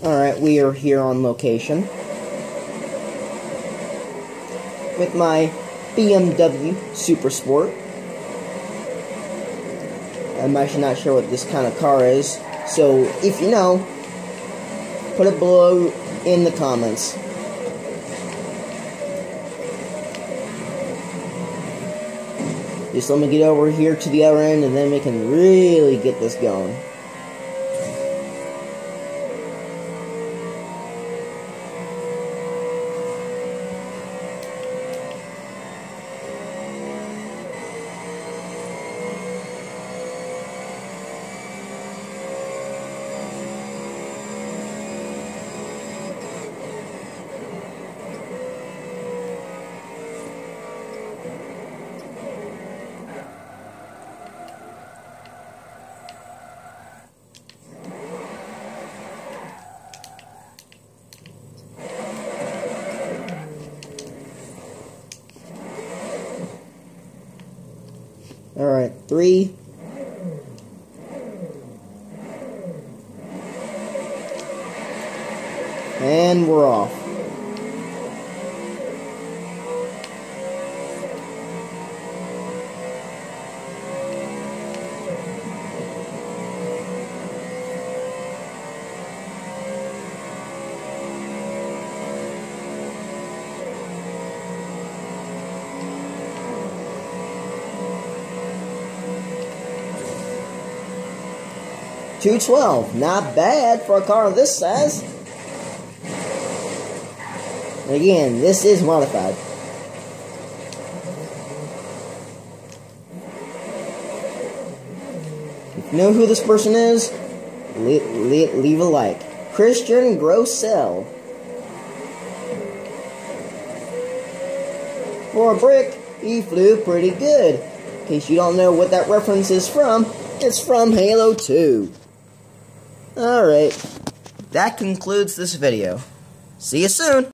Alright, we are here on location. With my BMW Super Sport. I'm actually not sure what this kind of car is. So, if you know, put it below in the comments. Just let me get over here to the other end and then we can really get this going. Alright, three. And we're off. Two twelve, not bad for a car of this size. Again, this is modified. If you know who this person is, leave, leave, leave a like. Christian Grossell. For a brick, he flew pretty good. In case you don't know what that reference is from, it's from Halo 2. Alright, that concludes this video. See you soon!